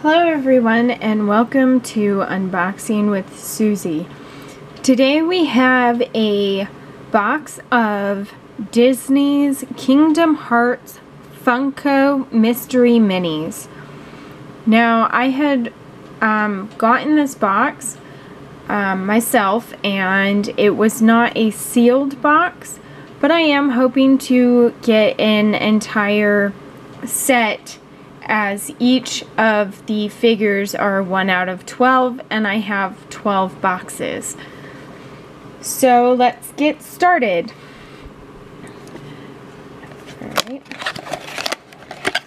Hello everyone and welcome to Unboxing with Suzie. Today we have a box of Disney's Kingdom Hearts Funko Mystery Minis. Now I had um, gotten this box um, myself and it was not a sealed box but I am hoping to get an entire set as each of the figures are 1 out of 12 and I have 12 boxes. So let's get started.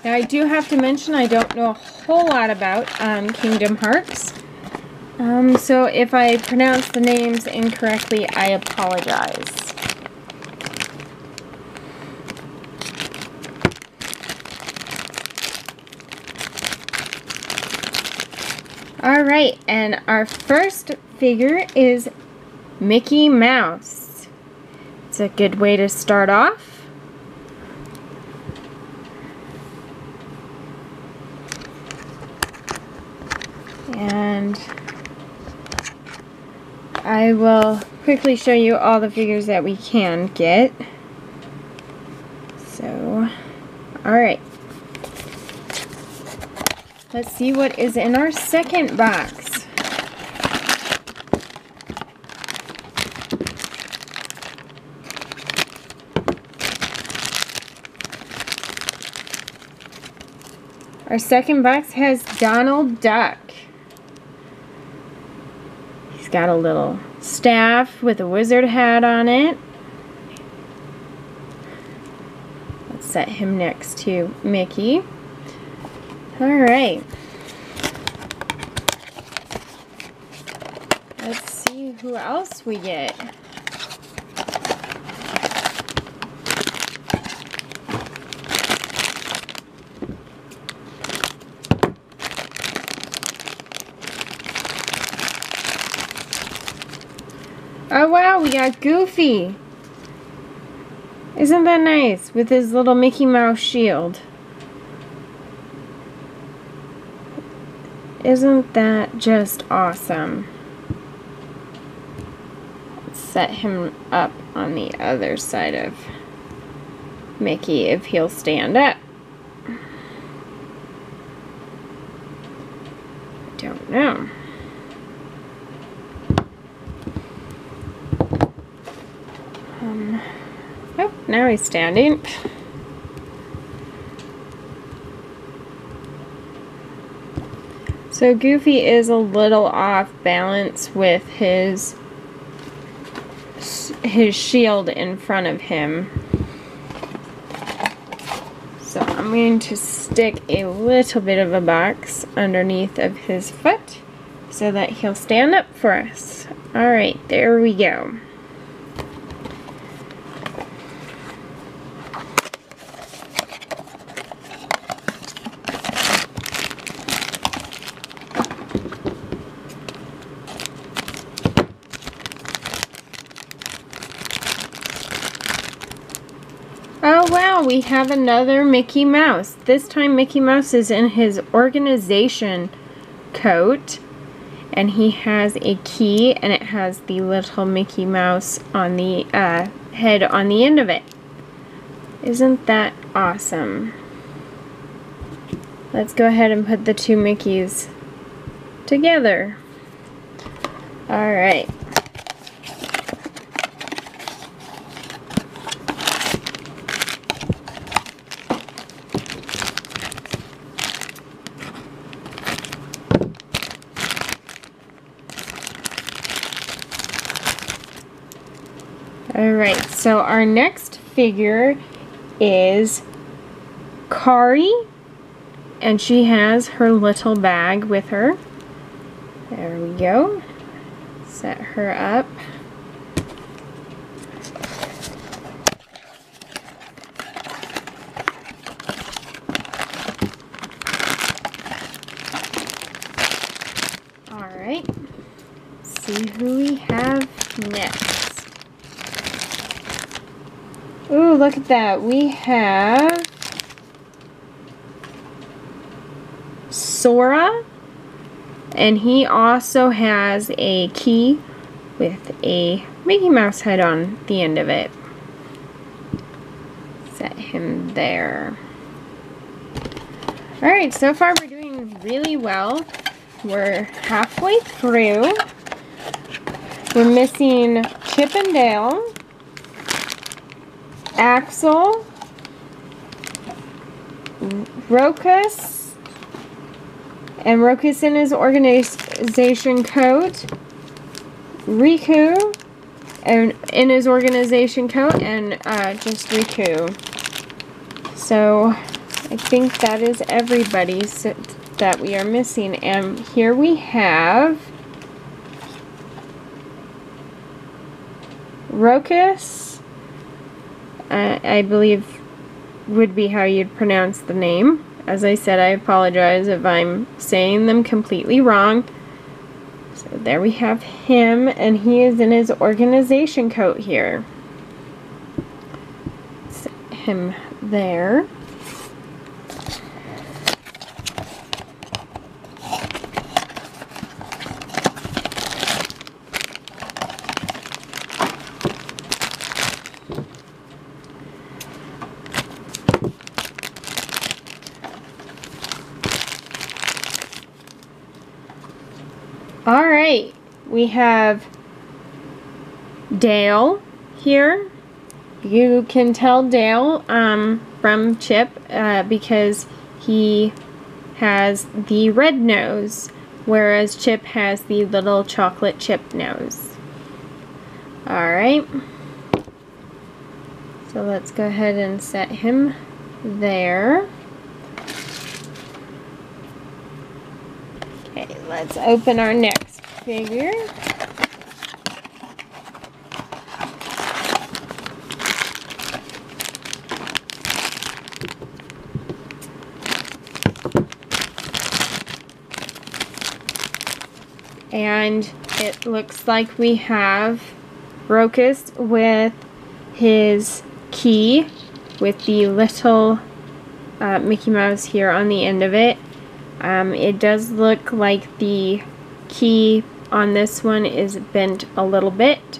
Now I do have to mention I don't know a whole lot about um, Kingdom Hearts. Um, so if I pronounce the names incorrectly, I apologize. Alright, and our first figure is Mickey Mouse. It's a good way to start off. And I will quickly show you all the figures that we can get. So, alright. Let's see what is in our second box. Our second box has Donald Duck. He's got a little staff with a wizard hat on it. Let's set him next to Mickey. All right. Let's see who else we get. Oh wow, we got Goofy. Isn't that nice? With his little Mickey Mouse shield. Isn't that just awesome? Let's set him up on the other side of Mickey if he'll stand up. Don't know. Um, oh, now he's standing. So Goofy is a little off balance with his his shield in front of him. So I'm going to stick a little bit of a box underneath of his foot so that he'll stand up for us. Alright, there we go. Oh wow, we have another Mickey Mouse. This time Mickey Mouse is in his organization coat and he has a key and it has the little Mickey Mouse on the uh, head on the end of it. Isn't that awesome? Let's go ahead and put the two Mickeys together. Alright. Alright, so our next figure is Kairi, and she has her little bag with her. There we go. Set her up. Alright, see who we have next. Look at that. We have Sora. And he also has a key with a Mickey Mouse head on the end of it. Set him there. Alright, so far we're doing really well. We're halfway through. We're missing Chip and Dale, Axel, Roxas, and Roxas in his organization coat, Riku, and in his organization coat, and uh, just Riku. So I think that is everybody that we are missing. And here we have Roxas, uh, I believe would be how you'd pronounce the name. As I said, I apologize if I'm saying them completely wrong. So there we have him, and he is in his organization coat here. Him there. All right, we have Dale here. You can tell Dale um, from Chip uh, because he has the red nose, whereas Chip has the little chocolate chip nose. All right. So let's go ahead and set him there. Okay, let's open our next figure. And it looks like we have Roxas with his key with the little uh, Mickey Mouse here on the end of it. Um, it does look like the key on this one is bent a little bit.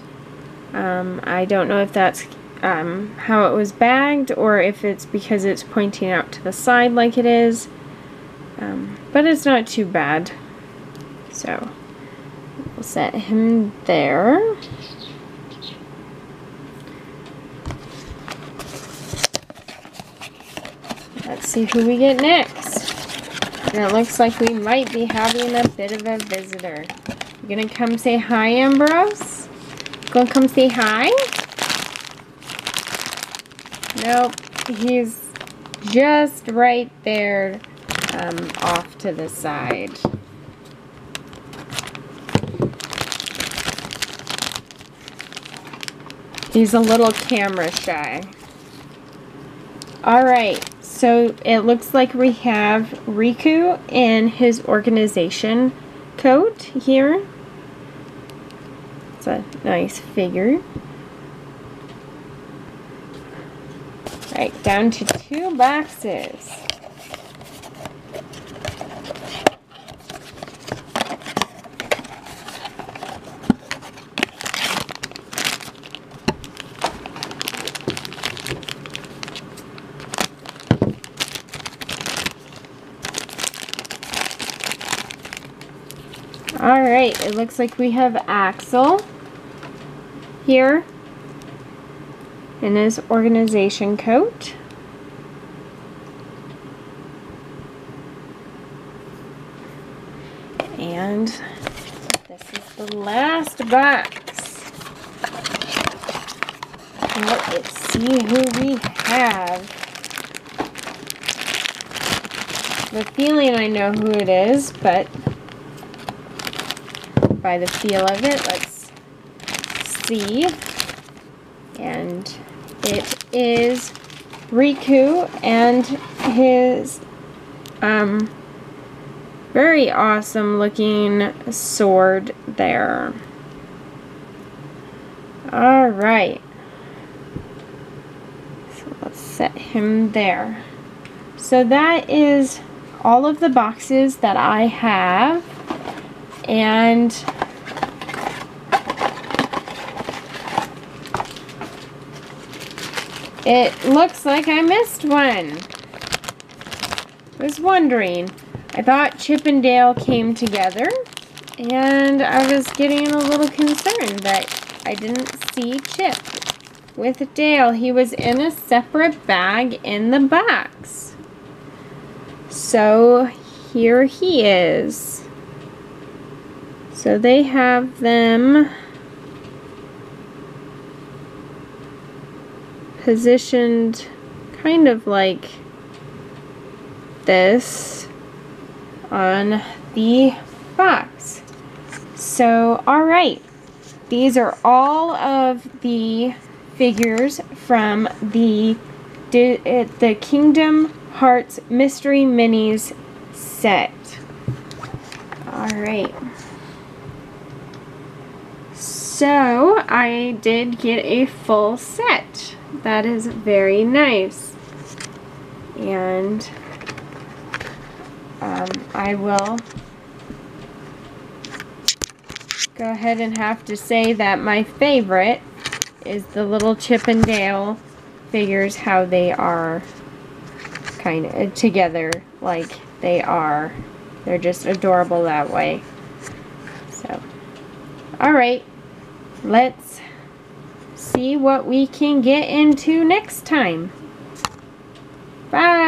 Um, I don't know if that's um, how it was bagged or if it's because it's pointing out to the side like it is. Um, but it's not too bad. So we'll set him there. Let's see who we get next. And it looks like we might be having a bit of a visitor. You gonna come say hi, Ambrose? Gonna come say hi? Nope, he's just right there um, off to the side. He's a little camera shy. Alright, so it looks like we have Riku in his organization coat here. It's a nice figure. Right, down to two boxes. Alright, it looks like we have Axel here in his organization coat. And this is the last box. Let's see who we have. The feeling I know who it is, but by the feel of it. Let's see. And it is Riku and his um, very awesome looking sword there. Alright. So let's set him there. So that is all of the boxes that I have and it looks like I missed one. I was wondering. I thought Chip and Dale came together and I was getting a little concerned that I didn't see Chip with Dale. He was in a separate bag in the box. So here he is. So they have them positioned kind of like this on the box. So, alright. These are all of the figures from the, uh, the Kingdom Hearts Mystery Minis set. Alright. So, I did get a full set. That is very nice. And um, I will go ahead and have to say that my favorite is the little Chip and Dale figures, how they are kind of together like they are. They're just adorable that way. So, alright, let's see what we can get into next time. Bye!